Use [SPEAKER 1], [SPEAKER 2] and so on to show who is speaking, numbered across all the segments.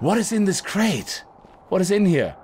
[SPEAKER 1] What is in this crate? What is in here?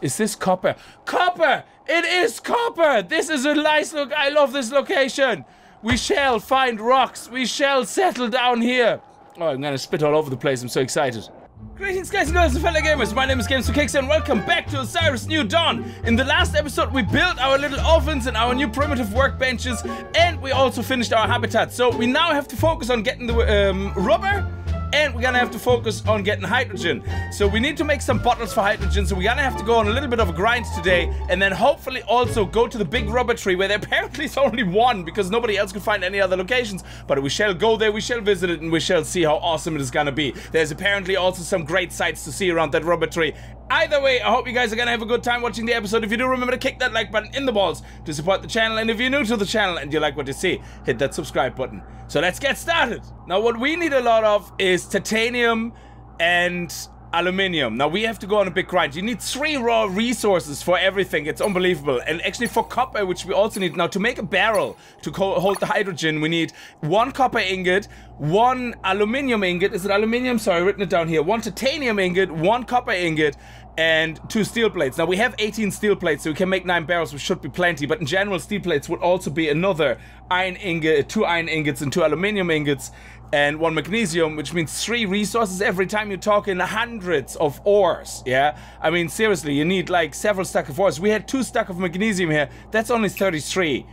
[SPEAKER 1] Is this copper? Copper! It is copper! This is a nice look. I love this location. We shall find rocks. We shall settle down here. Oh, I'm gonna spit all over the place. I'm so excited. Greetings guys and girls and fellow gamers, my name is Games for Kicks and welcome back to Osiris New Dawn. In the last episode we built our little ovens and our new primitive workbenches and we also finished our habitat. So we now have to focus on getting the um, rubber and we're gonna have to focus on getting hydrogen. So we need to make some bottles for hydrogen, so we're gonna have to go on a little bit of a grind today, and then hopefully also go to the big rubber tree where there apparently is only one because nobody else could find any other locations. But we shall go there, we shall visit it, and we shall see how awesome it is gonna be. There's apparently also some great sights to see around that rubber tree. Either way, I hope you guys are gonna have a good time watching the episode. If you do, remember to kick that like button in the balls to support the channel. And if you're new to the channel and you like what you see, hit that subscribe button. So let's get started. Now, what we need a lot of is titanium and aluminium. Now we have to go on a big grind. You need three raw resources for everything. It's unbelievable. And actually for copper, which we also need now to make a barrel to hold the hydrogen, we need one copper ingot, one aluminium ingot. Is it aluminium? Sorry, written it down here. One titanium ingot, one copper ingot, and two steel plates. Now we have 18 steel plates, so we can make nine barrels, which should be plenty. But in general, steel plates would also be another iron ingot, two iron ingots, and two aluminium ingots and one magnesium, which means three resources every time you're talking hundreds of ores. Yeah, I mean seriously, you need like several stack of ores. We had two stack of magnesium here. That's only 33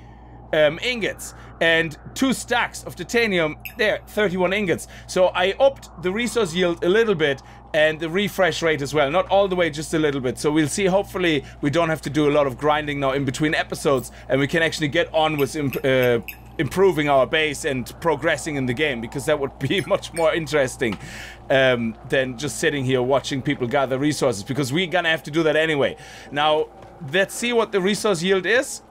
[SPEAKER 1] um, ingots and two stacks of titanium there 31 ingots so i upped the resource yield a little bit and the refresh rate as well not all the way just a little bit so we'll see hopefully we don't have to do a lot of grinding now in between episodes and we can actually get on with uh, improving our base and progressing in the game because that would be much more interesting um, than just sitting here watching people gather resources because we're gonna have to do that anyway. Now, let's see what the resource yield is.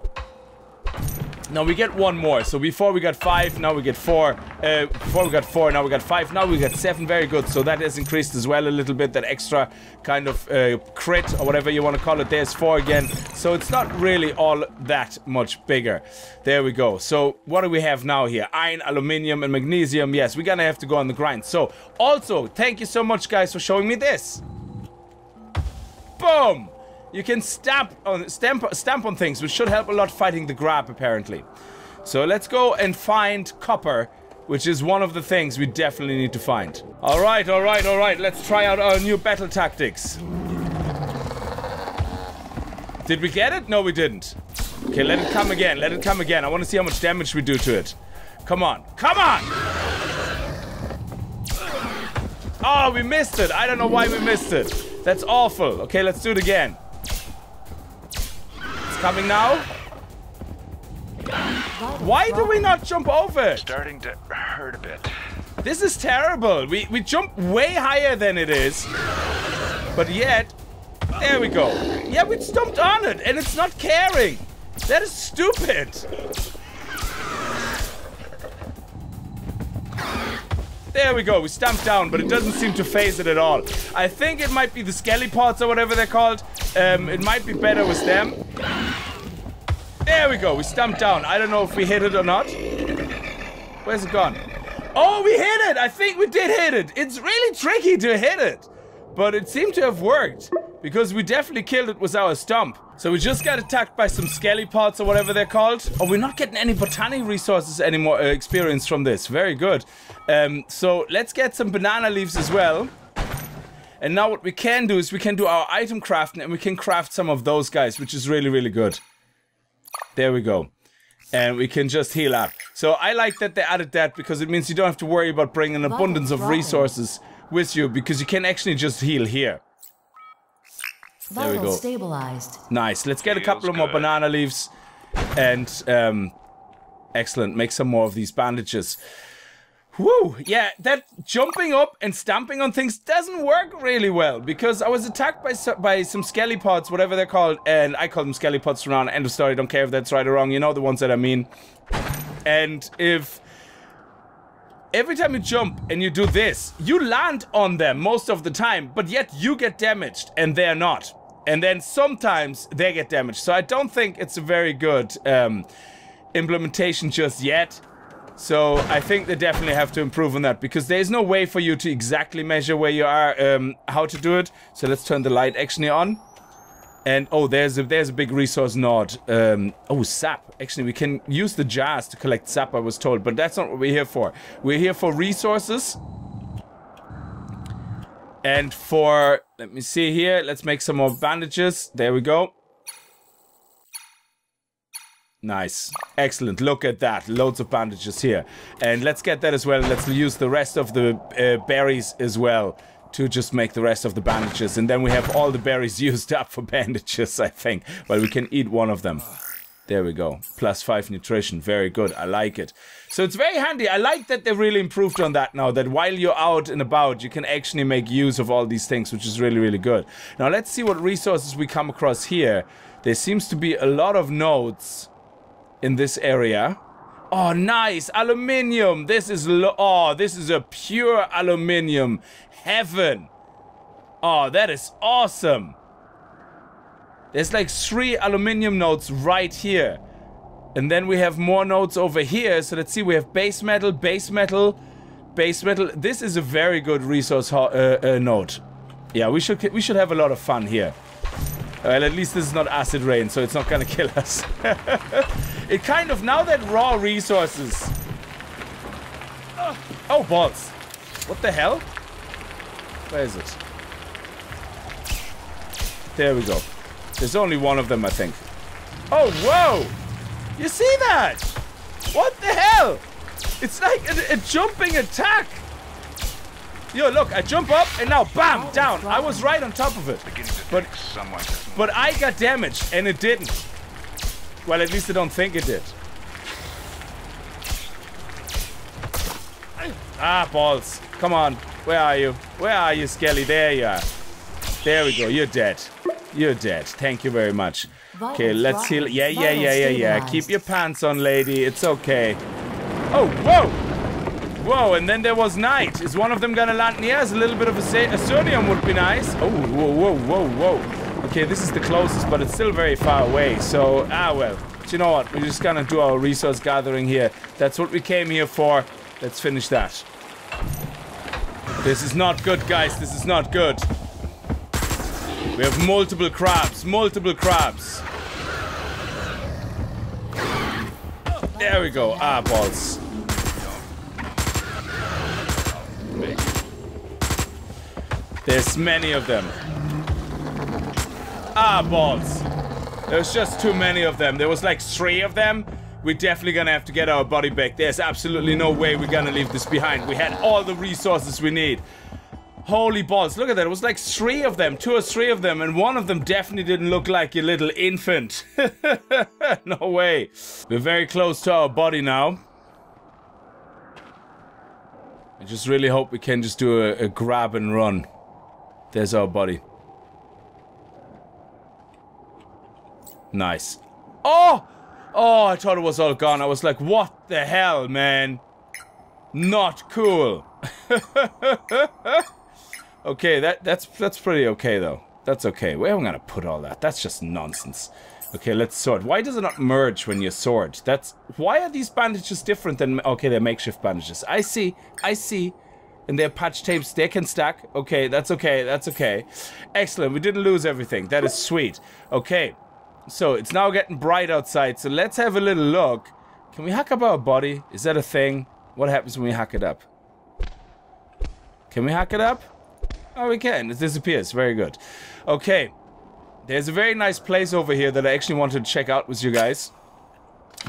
[SPEAKER 1] Now we get one more. So before we got five, now we get four. Uh, before we got four, now we got five. Now we got seven. Very good. So that has increased as well a little bit. That extra kind of uh, crit or whatever you want to call it. There's four again. So it's not really all that much bigger. There we go. So what do we have now here? Iron, aluminium, and magnesium. Yes, we're gonna have to go on the grind. So also, thank you so much, guys, for showing me this. Boom! You can stamp on stamp stamp on things, which should help a lot fighting the crab, apparently. So let's go and find copper, which is one of the things we definitely need to find. All right, all right, all right. Let's try out our new battle tactics. Did we get it? No, we didn't. Okay, let it come again. Let it come again. I want to see how much damage we do to it. Come on. Come on! Oh, we missed it. I don't know why we missed it. That's awful. Okay, let's do it again coming now. Why do we not jump over?
[SPEAKER 2] Starting to hurt a bit.
[SPEAKER 1] This is terrible. We we jump way higher than it is. But yet, there we go. Yeah, we stumped on it and it's not caring. That is stupid. There we go, we stamped down, but it doesn't seem to phase it at all. I think it might be the skelly pods or whatever they're called. Um, it might be better with them. There we go. We stumped down. I don't know if we hit it or not. Where's it gone? Oh, we hit it! I think we did hit it. It's really tricky to hit it. But it seemed to have worked. Because we definitely killed it with our stump. So we just got attacked by some skelly pods or whatever they're called. Oh, we're not getting any botany resources anymore, uh, experience from this. Very good. Um, so let's get some banana leaves as well. And now what we can do is we can do our item crafting and we can craft some of those guys, which is really, really good. There we go. And we can just heal up. So I like that they added that because it means you don't have to worry about bringing an abundance of resources with you because you can actually just heal here. There we go.
[SPEAKER 3] stabilized.
[SPEAKER 1] Nice. Let's get a couple of more banana leaves. And, um, excellent. Make some more of these bandages. Woo! Yeah, that jumping up and stamping on things doesn't work really well because I was attacked by by some skellypods, whatever they're called, and I call them skellypods on. End of story. Don't care if that's right or wrong. You know the ones that I mean. And if every time you jump and you do this, you land on them most of the time, but yet you get damaged and they're not. And then sometimes they get damaged. So I don't think it's a very good um, implementation just yet. So I think they definitely have to improve on that because there's no way for you to exactly measure where you are, um, how to do it. So let's turn the light actually on. And oh, there's a there's a big resource node. Um, oh, sap. Actually, we can use the jars to collect sap. I was told, but that's not what we're here for. We're here for resources. And for let me see here. Let's make some more bandages. There we go. Nice. Excellent. Look at that. Loads of bandages here. And let's get that as well. Let's use the rest of the uh, berries as well to just make the rest of the bandages. And then we have all the berries used up for bandages, I think. Well, we can eat one of them. There we go. Plus five nutrition. Very good. I like it. So it's very handy. I like that they really improved on that now. That while you're out and about, you can actually make use of all these things, which is really, really good. Now let's see what resources we come across here. There seems to be a lot of nodes in this area. Oh, nice. Aluminium. This is, oh, this is a pure aluminium heaven. Oh, that is awesome. There's like three aluminium nodes right here. And then we have more nodes over here. So let's see, we have base metal, base metal, base metal. This is a very good resource uh, uh, node. Yeah, we should we should have a lot of fun here. Well, at least this is not acid rain, so it's not gonna kill us. it kind of, now that raw resources... Oh, balls. What the hell? Where is it? There we go. There's only one of them, I think. Oh, whoa! You see that? What the hell? It's like a, a jumping attack. Yo, look, I jump up and now bam, down. I was right on top of it. But, but I got damaged and it didn't. Well, at least I don't think it did. Ah, balls. Come on. Where are you? Where are you, Skelly? There you are. There we go. You're dead. You're dead. Thank you very much. Okay, let's heal. Yeah, yeah, yeah, yeah, yeah. Keep your pants on, lady. It's okay. Oh, whoa! Whoa, and then there was night. Is one of them gonna land near us? A little bit of a, a sodium would be nice. Oh, whoa, whoa, whoa, whoa. Okay, this is the closest, but it's still very far away. So, ah, well. Do you know what? We're just gonna do our resource gathering here. That's what we came here for. Let's finish that. This is not good, guys. This is not good. We have multiple crabs. Multiple crabs. There we go. Ah, balls. There's many of them. Ah, balls. There's just too many of them. There was like three of them. We're definitely gonna have to get our body back. There's absolutely no way we're gonna leave this behind. We had all the resources we need. Holy balls, look at that. It was like three of them, two or three of them, and one of them definitely didn't look like a little infant. no way. We're very close to our body now. I just really hope we can just do a, a grab and run. There's our body. Nice. Oh! Oh, I thought it was all gone. I was like, what the hell, man? Not cool. okay, that that's that's pretty okay though. That's okay. Where am I gonna put all that? That's just nonsense. Okay, let's sort. Why does it not merge when you sort? That's why are these bandages different than okay, they're makeshift bandages. I see, I see. And they're patch tapes, they can stack. Okay, that's okay, that's okay. Excellent, we didn't lose everything. That is sweet. Okay, so it's now getting bright outside, so let's have a little look. Can we hack up our body? Is that a thing? What happens when we hack it up? Can we hack it up? Oh, we can. It disappears. Very good. Okay. There's a very nice place over here that I actually wanted to check out with you guys.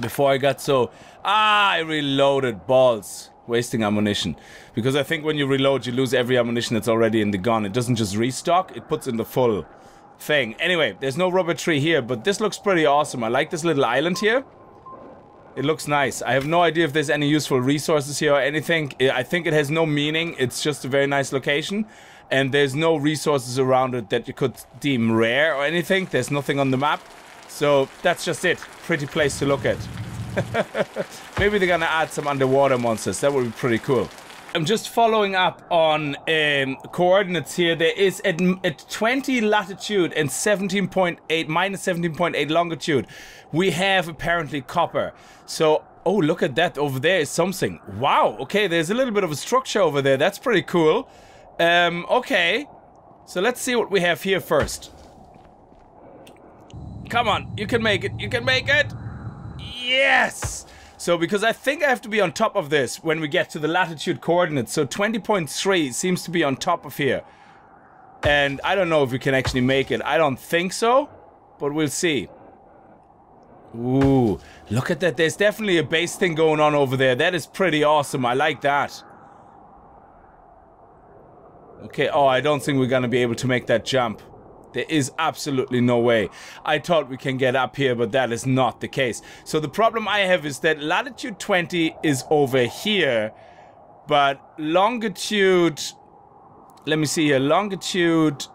[SPEAKER 1] Before I got so... Ah, I reloaded. Balls wasting ammunition. Because I think when you reload, you lose every ammunition that's already in the gun. It doesn't just restock, it puts in the full thing. Anyway, there's no rubber tree here, but this looks pretty awesome. I like this little island here. It looks nice. I have no idea if there's any useful resources here or anything. I think it has no meaning. It's just a very nice location. And there's no resources around it that you could deem rare or anything. There's nothing on the map. So that's just it. Pretty place to look at. Maybe they're gonna add some underwater monsters. That would be pretty cool. I'm just following up on um, coordinates here. There is at, at 20 latitude and 17.8 minus 17.8 longitude. We have apparently copper. So oh, look at that. Over there is something. Wow. Okay, there's a little bit of a structure over there. That's pretty cool. Um, okay. So let's see what we have here first. Come on, you can make it. You can make it. Yes. So because I think I have to be on top of this when we get to the latitude coordinates. So 20.3 seems to be on top of here. And I don't know if we can actually make it. I don't think so, but we'll see. Ooh, look at that. There's definitely a base thing going on over there. That is pretty awesome. I like that. Okay, oh, I don't think we're gonna be able to make that jump. There is absolutely no way. I thought we can get up here, but that is not the case. So the problem I have is that latitude 20 is over here, but longitude, let me see here, longitude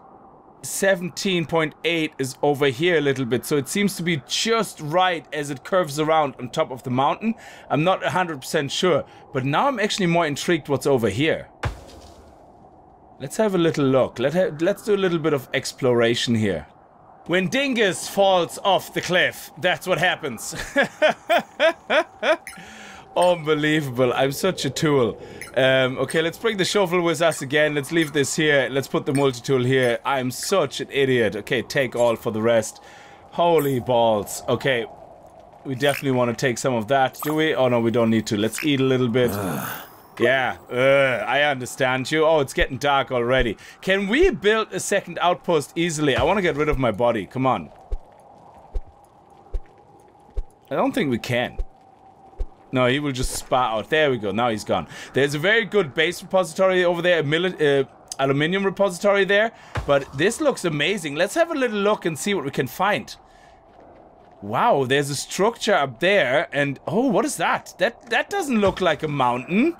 [SPEAKER 1] 17.8 is over here a little bit. So it seems to be just right as it curves around on top of the mountain. I'm not 100% sure, but now I'm actually more intrigued what's over here. Let's have a little look. Let let's do a little bit of exploration here. When Dingus falls off the cliff, that's what happens. Unbelievable. I'm such a tool. Um, okay, let's bring the shovel with us again. Let's leave this here. Let's put the multi-tool here. I'm such an idiot. Okay, take all for the rest. Holy balls. Okay, we definitely want to take some of that, do we? Oh, no, we don't need to. Let's eat a little bit. Yeah, uh, I understand you. Oh, it's getting dark already. Can we build a second outpost easily? I want to get rid of my body. Come on. I don't think we can. No, he will just spat out. There we go. Now he's gone. There's a very good base repository over there. A uh, aluminium repository there. But this looks amazing. Let's have a little look and see what we can find. Wow, there's a structure up there. And, oh, what is that? That, that doesn't look like a mountain.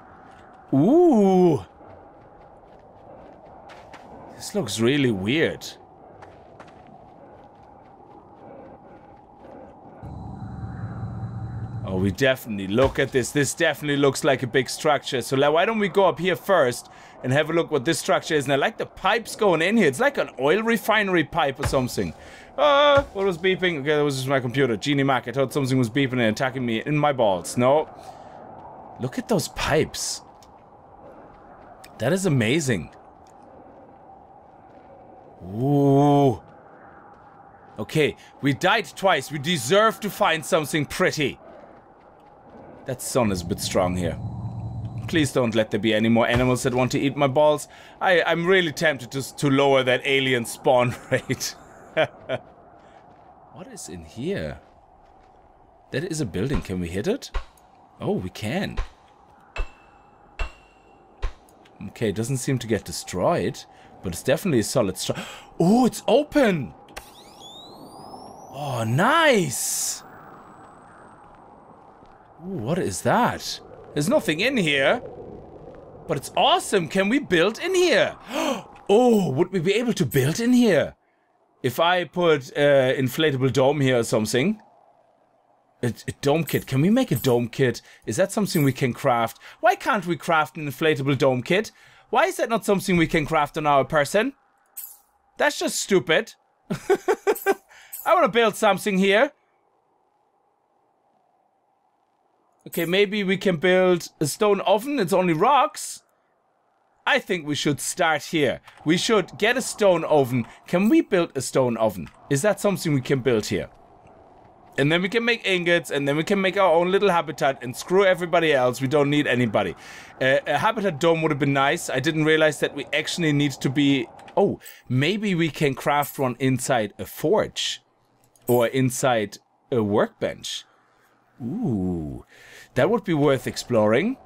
[SPEAKER 1] Ooh. This looks really weird. Oh, we definitely look at this. This definitely looks like a big structure. So why don't we go up here first and have a look what this structure is. And I like the pipes going in here. It's like an oil refinery pipe or something. Uh, what was beeping? Okay, that was just my computer. Genie Mac, I thought something was beeping and attacking me in my balls. No. Look at those pipes. That is amazing. Ooh. Okay, we died twice. We deserve to find something pretty. That sun is a bit strong here. Please don't let there be any more animals that want to eat my balls. I, I'm really tempted to, to lower that alien spawn rate. what is in here? That is a building. Can we hit it? Oh, we can. Okay, it doesn't seem to get destroyed, but it's definitely a solid structure. Oh, it's open! Oh, nice! Ooh, what is that? There's nothing in here. But it's awesome. Can we build in here? Oh, would we be able to build in here? If I put uh, inflatable dome here or something. A, a, dome kit. Can we make a dome kit? Is that something we can craft? Why can't we craft an inflatable dome kit? Why is that not something we can craft on our person? That's just stupid. I want to build something here. Okay, maybe we can build a stone oven. It's only rocks. I think we should start here. We should get a stone oven. Can we build a stone oven? Is that something we can build here? And then we can make ingots, and then we can make our own little habitat and screw everybody else. We don't need anybody. Uh, a habitat dome would have been nice. I didn't realize that we actually need to be... Oh, maybe we can craft one inside a forge. Or inside a workbench. Ooh, that would be worth exploring.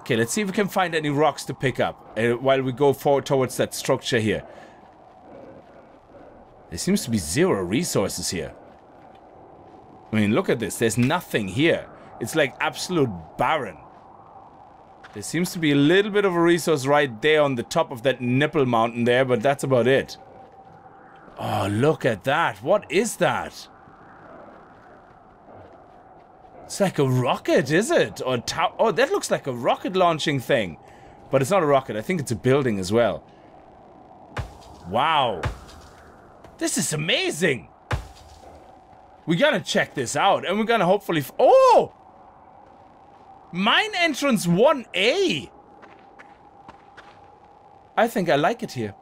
[SPEAKER 1] Okay, let's see if we can find any rocks to pick up uh, while we go forward towards that structure here. There seems to be zero resources here. I mean, look at this. There's nothing here. It's like absolute barren. There seems to be a little bit of a resource right there on the top of that nipple mountain there, but that's about it. Oh, look at that. What is that? It's like a rocket, is it? Or oh, that looks like a rocket launching thing. But it's not a rocket. I think it's a building as well. Wow. This is amazing. We gotta check this out, and we're gonna hopefully... oh! Mine entrance 1A. I think I like it here.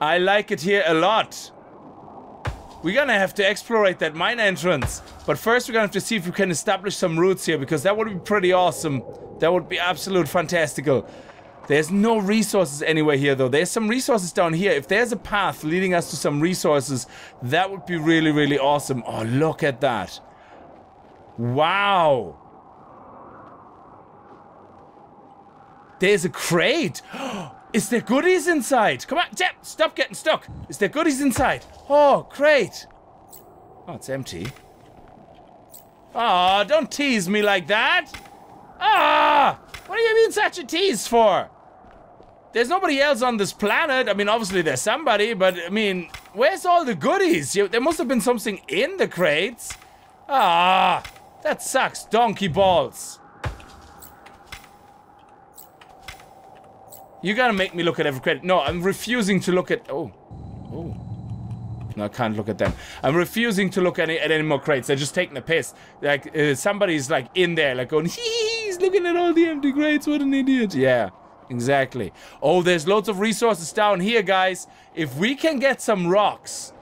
[SPEAKER 1] I like it here a lot. We're gonna have to explore that mine entrance. But first we're gonna have to see if we can establish some routes here because that would be pretty awesome. That would be absolute fantastical. There's no resources anywhere here though. There's some resources down here. If there's a path leading us to some resources, that would be really, really awesome. Oh, look at that. Wow. There's a crate. Is there goodies inside? Come on, Jep, stop getting stuck. Is there goodies inside? Oh, crate. Oh, it's empty. Oh, don't tease me like that. Ah, what do you mean such a tease for? There's nobody else on this planet. I mean, obviously there's somebody, but I mean, where's all the goodies? You, there must have been something in the crates. Ah, that sucks, donkey balls. You gotta make me look at every crate. No, I'm refusing to look at... Oh. Oh. No, I can't look at them. I'm refusing to look at any, at any more crates. They're just taking a piss. Like, uh, somebody's like in there, like going, he's looking at all the empty crates. What an idiot. Yeah, exactly. Oh, there's loads of resources down here, guys. If we can get some rocks...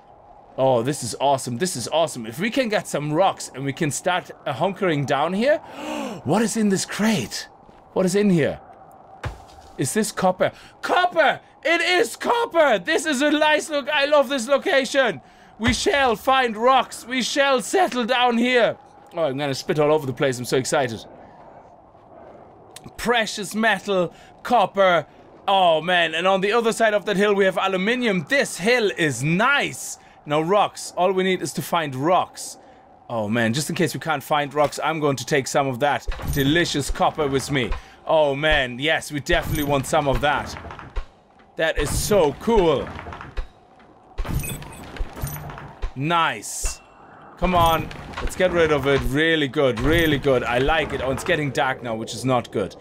[SPEAKER 1] Oh, this is awesome. This is awesome. If we can get some rocks and we can start uh, hunkering down here... what is in this crate? What is in here? Is this copper? Copper! It is copper! This is a nice look. I love this location. We shall find rocks. We shall settle down here. Oh, I'm gonna spit all over the place. I'm so excited. Precious metal, copper. Oh, man. And on the other side of that hill, we have aluminium. This hill is nice. Now, rocks. All we need is to find rocks. Oh, man. Just in case we can't find rocks, I'm going to take some of that delicious copper with me. Oh man, yes, we definitely want some of that. That is so cool. Nice. Come on, let's get rid of it. Really good, really good. I like it. Oh, it's getting dark now, which is not good.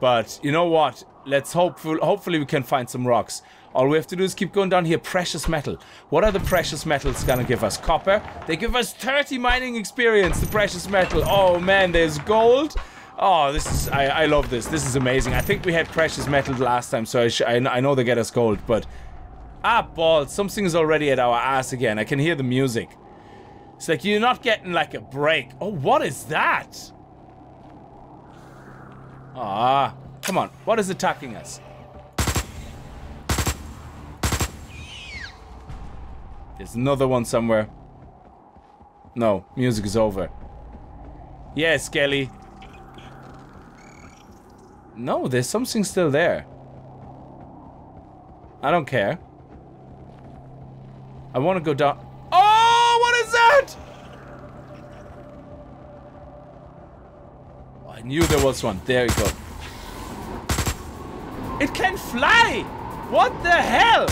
[SPEAKER 1] But you know what? Let's hope. Hopefully we can find some rocks. All we have to do is keep going down here. Precious metal. What are the precious metals gonna give us? Copper. They give us 30 mining experience, the precious metal. Oh man, there's gold. Oh, this is, I, I love this. This is amazing. I think we had precious metal last time, so I, I, I know they get us gold, but... Ah, balls. Something's already at our ass again. I can hear the music. It's like you're not getting like a break. Oh, what is that? Ah, come on. What is attacking us? There's another one somewhere. No, music is over. Yeah, Skelly. No, there's something still there. I don't care. I want to go down. Oh, what is that? Oh, I knew there was one. There you go. It can fly! What the hell?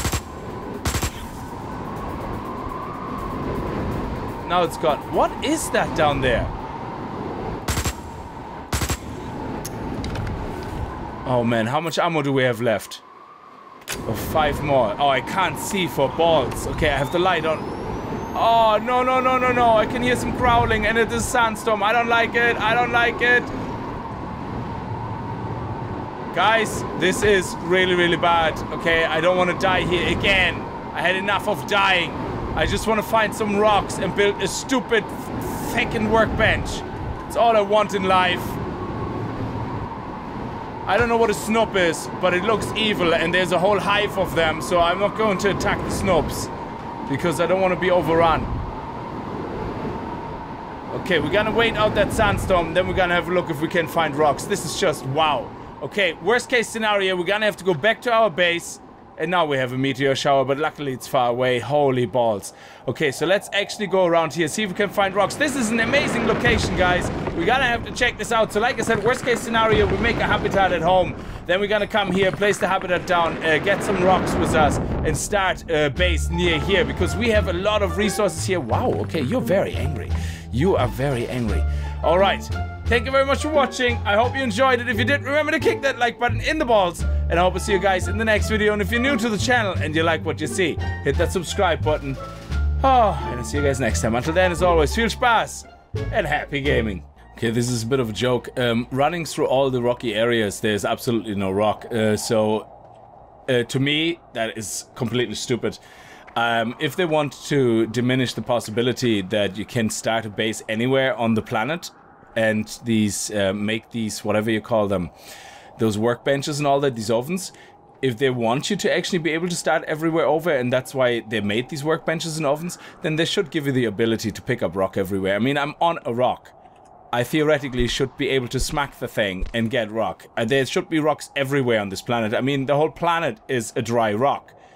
[SPEAKER 1] Now it's gone. What is that down there? Oh man, how much ammo do we have left? Oh, five more. Oh, I can't see for balls. Okay, I have the light on. Oh, no, no, no, no, no. I can hear some growling and it is sandstorm. I don't like it. I don't like it. Guys, this is really, really bad. Okay, I don't want to die here again. I had enough of dying. I just want to find some rocks and build a stupid fucking workbench. It's all I want in life. I don't know what a snob is, but it looks evil and there's a whole hive of them, so I'm not going to attack the snobs because I don't want to be overrun. Okay, we're gonna wait out that sandstorm, then we're gonna have a look if we can find rocks. This is just wow. Okay, worst case scenario, we're gonna have to go back to our base, and now we have a meteor shower, but luckily it's far away. Holy balls. Okay, so let's actually go around here, see if we can find rocks. This is an amazing location, guys. We're gonna have to check this out. So like I said, worst case scenario, we make a habitat at home. Then we're gonna come here, place the habitat down, uh, get some rocks with us, and start a base near here, because we have a lot of resources here. Wow, okay, you're very angry. You are very angry. All right. Thank you very much for watching. I hope you enjoyed it. If you did, remember to kick that like button in the balls. And I hope to see you guys in the next video. And if you're new to the channel and you like what you see, hit that subscribe button. Oh, and I'll see you guys next time. Until then, as always, viel spaß and happy gaming. Okay, this is a bit of a joke. Um, running through all the rocky areas, there's absolutely no rock. Uh, so, uh, to me, that is completely stupid. Um, if they want to diminish the possibility that you can start a base anywhere on the planet and these uh, make these whatever you call them, those workbenches and all that, these ovens, if they want you to actually be able to start everywhere over, and that's why they made these workbenches and ovens, then they should give you the ability to pick up rock everywhere. I mean, I'm on a rock. I theoretically should be able to smack the thing and get rock. Uh, there should be rocks everywhere on this planet. I mean, the whole planet is a dry rock.